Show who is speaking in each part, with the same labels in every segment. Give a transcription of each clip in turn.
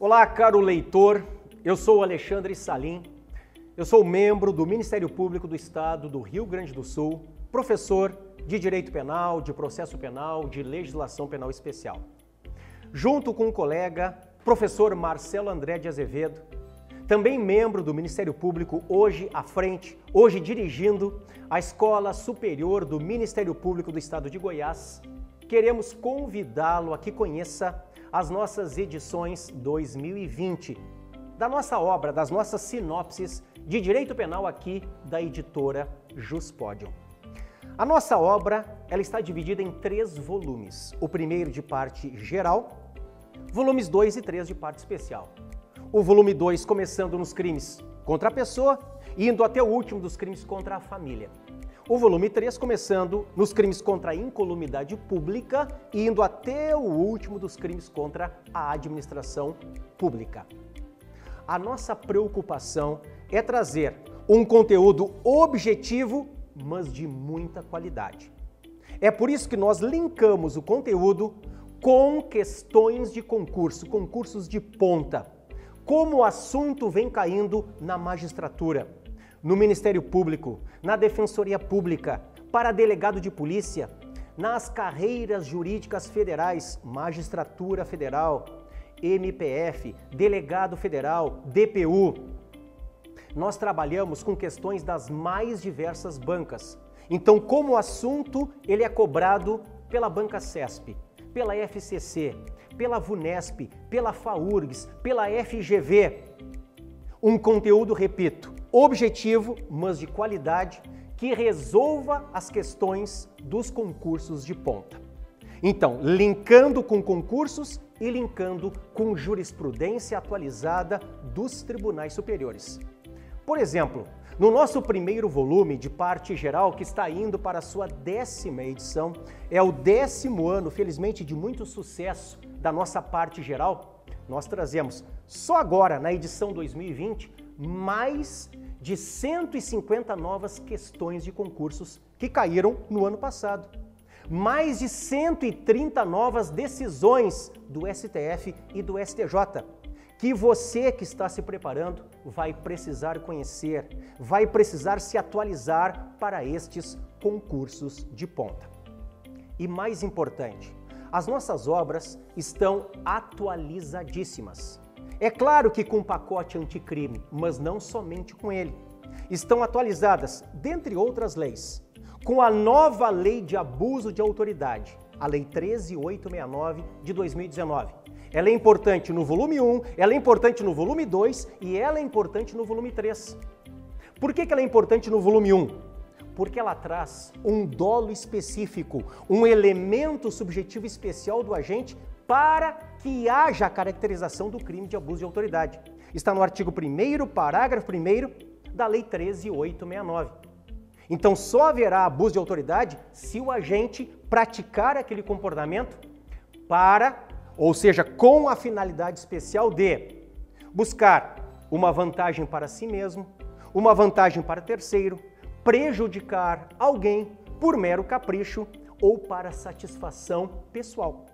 Speaker 1: Olá, caro leitor. Eu sou Alexandre Salim. Eu sou membro do Ministério Público do Estado do Rio Grande do Sul, professor de Direito Penal, de Processo Penal, de Legislação Penal Especial. Junto com o colega, professor Marcelo André de Azevedo, também membro do Ministério Público, hoje à frente, hoje dirigindo a Escola Superior do Ministério Público do Estado de Goiás, queremos convidá-lo a que conheça as nossas edições 2020 da nossa obra, das nossas sinopses de direito penal aqui da editora Juspodium. A nossa obra ela está dividida em três volumes. O primeiro de parte geral, volumes 2 e 3 de parte especial. O volume 2 começando nos crimes contra a pessoa e indo até o último dos crimes contra a família. O volume 3 começando nos crimes contra a incolumidade pública e indo até o último dos crimes contra a administração pública. A nossa preocupação é trazer um conteúdo objetivo, mas de muita qualidade. É por isso que nós linkamos o conteúdo com questões de concurso, concursos de ponta. Como o assunto vem caindo na magistratura no Ministério Público, na Defensoria Pública, para delegado de polícia, nas carreiras jurídicas federais, Magistratura Federal, MPF, Delegado Federal, DPU. Nós trabalhamos com questões das mais diversas bancas. Então, como assunto ele é cobrado pela banca CESP, pela FCC, pela VUNESP, pela FAURGS, pela FGV, um conteúdo, repito, objetivo, mas de qualidade, que resolva as questões dos concursos de ponta. Então, linkando com concursos e linkando com jurisprudência atualizada dos tribunais superiores. Por exemplo, no nosso primeiro volume de parte geral, que está indo para a sua décima edição, é o décimo ano, felizmente, de muito sucesso da nossa parte geral, nós trazemos só agora, na edição 2020, mais de 150 novas questões de concursos que caíram no ano passado. Mais de 130 novas decisões do STF e do STJ, que você que está se preparando vai precisar conhecer, vai precisar se atualizar para estes concursos de ponta. E mais importante, as nossas obras estão atualizadíssimas. É claro que com o pacote anticrime, mas não somente com ele. Estão atualizadas, dentre outras leis, com a nova lei de abuso de autoridade, a Lei 13869 de 2019. Ela é importante no volume 1, ela é importante no volume 2 e ela é importante no volume 3. Por que, que ela é importante no volume 1? Porque ela traz um dolo específico, um elemento subjetivo especial do agente para que haja a caracterização do crime de abuso de autoridade. Está no artigo 1 parágrafo 1 da Lei 13869. Então, só haverá abuso de autoridade se o agente praticar aquele comportamento para, ou seja, com a finalidade especial de buscar uma vantagem para si mesmo, uma vantagem para terceiro, prejudicar alguém por mero capricho ou para satisfação pessoal.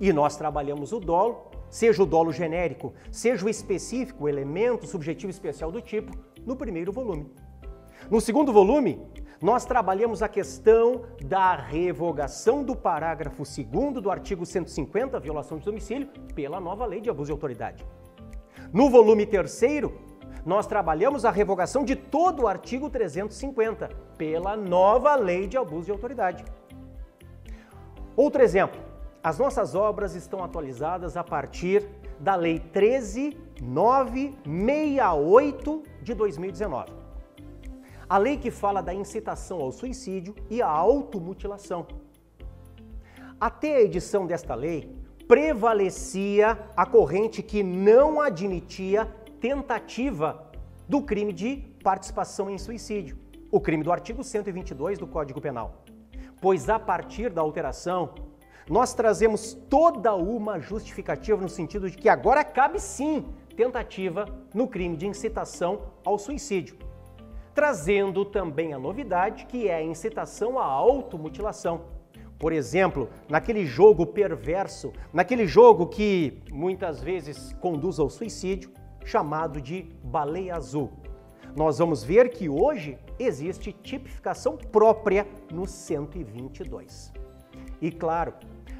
Speaker 1: E nós trabalhamos o dolo, seja o dolo genérico, seja o específico, o elemento subjetivo especial do tipo, no primeiro volume. No segundo volume, nós trabalhamos a questão da revogação do parágrafo 2 do artigo 150, violação de domicílio, pela nova lei de abuso de autoridade. No volume terceiro, nós trabalhamos a revogação de todo o artigo 350, pela nova lei de abuso de autoridade. Outro exemplo, as nossas obras estão atualizadas a partir da Lei 13968 de 2019. A lei que fala da incitação ao suicídio e à automutilação. Até a edição desta lei, prevalecia a corrente que não admitia tentativa do crime de participação em suicídio, o crime do artigo 122 do Código Penal. Pois a partir da alteração nós trazemos toda uma justificativa no sentido de que agora cabe sim tentativa no crime de incitação ao suicídio, trazendo também a novidade que é a incitação à automutilação, por exemplo, naquele jogo perverso, naquele jogo que muitas vezes conduz ao suicídio, chamado de baleia azul. Nós vamos ver que hoje existe tipificação própria no 122. E claro,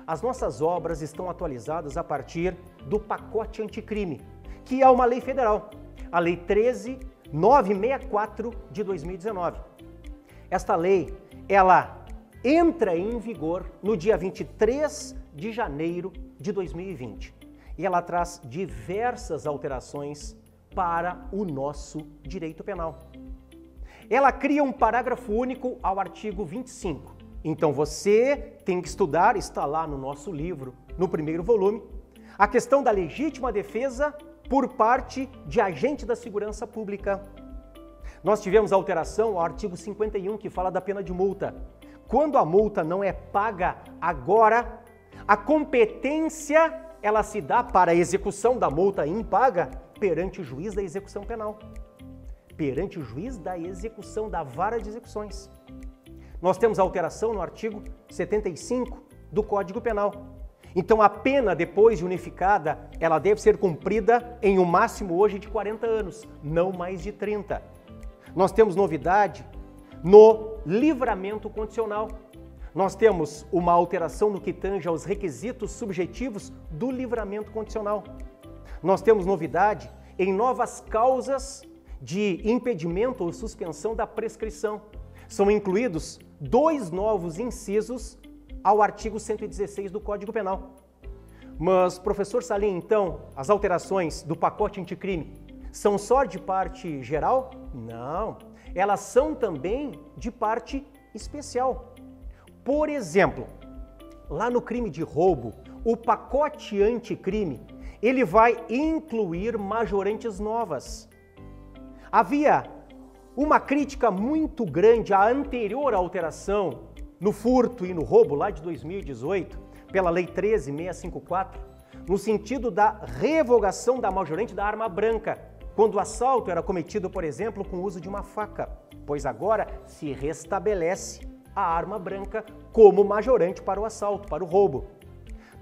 Speaker 1: as nossas obras estão atualizadas a partir do pacote anticrime, que é uma lei federal, a Lei 13964 de 2019. Esta lei, ela entra em vigor no dia 23 de janeiro de 2020 e ela traz diversas alterações para o nosso direito penal. Ela cria um parágrafo único ao artigo 25. Então você tem que estudar, está lá no nosso livro, no primeiro volume, a questão da legítima defesa por parte de agente da segurança pública. Nós tivemos alteração ao artigo 51 que fala da pena de multa. Quando a multa não é paga agora, a competência ela se dá para a execução da multa impaga perante o juiz da execução penal, perante o juiz da execução da vara de execuções. Nós temos alteração no artigo 75 do Código Penal. Então a pena depois de unificada, ela deve ser cumprida em um máximo hoje de 40 anos, não mais de 30. Nós temos novidade no livramento condicional. Nós temos uma alteração no que tange aos requisitos subjetivos do livramento condicional. Nós temos novidade em novas causas de impedimento ou suspensão da prescrição. São incluídos dois novos incisos ao artigo 116 do Código Penal. Mas, professor Salim, então, as alterações do pacote anticrime são só de parte geral? Não, elas são também de parte especial. Por exemplo, lá no crime de roubo, o pacote anticrime, ele vai incluir majorantes novas. Havia uma crítica muito grande à anterior alteração no furto e no roubo lá de 2018, pela Lei 13654, no sentido da revogação da majorante da arma branca, quando o assalto era cometido, por exemplo, com o uso de uma faca, pois agora se restabelece a arma branca como majorante para o assalto, para o roubo.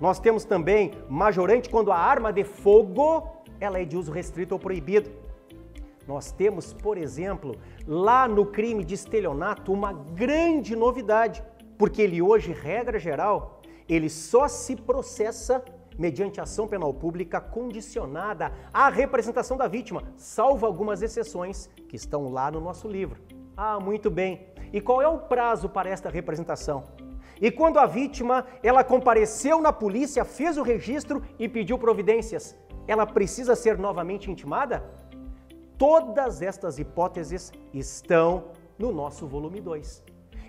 Speaker 1: Nós temos também majorante quando a arma de fogo ela é de uso restrito ou proibido. Nós temos, por exemplo, lá no crime de estelionato, uma grande novidade, porque ele hoje, regra geral, ele só se processa mediante ação penal pública condicionada à representação da vítima, salvo algumas exceções que estão lá no nosso livro. Ah, muito bem. E qual é o prazo para esta representação? E quando a vítima, ela compareceu na polícia, fez o registro e pediu providências, ela precisa ser novamente intimada? Todas estas hipóteses estão no nosso volume 2.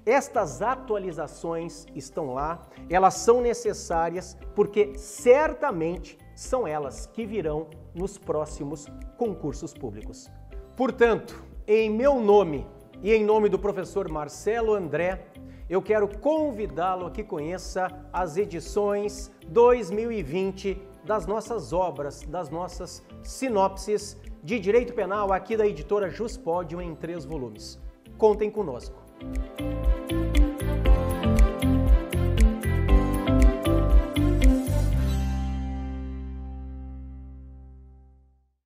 Speaker 1: Estas atualizações estão lá, elas são necessárias porque certamente são elas que virão nos próximos concursos públicos. Portanto, em meu nome e em nome do professor Marcelo André, eu quero convidá-lo a que conheça as edições 2020 das nossas obras, das nossas sinopses de direito penal aqui da editora Juspódio em três volumes. Contem conosco.